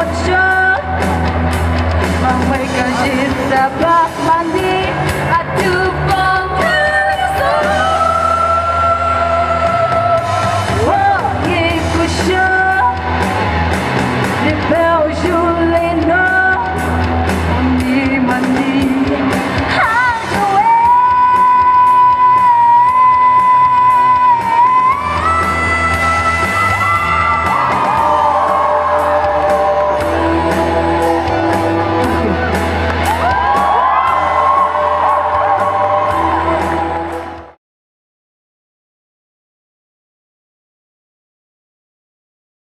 ocak Mereka cinta bak mandi Aduh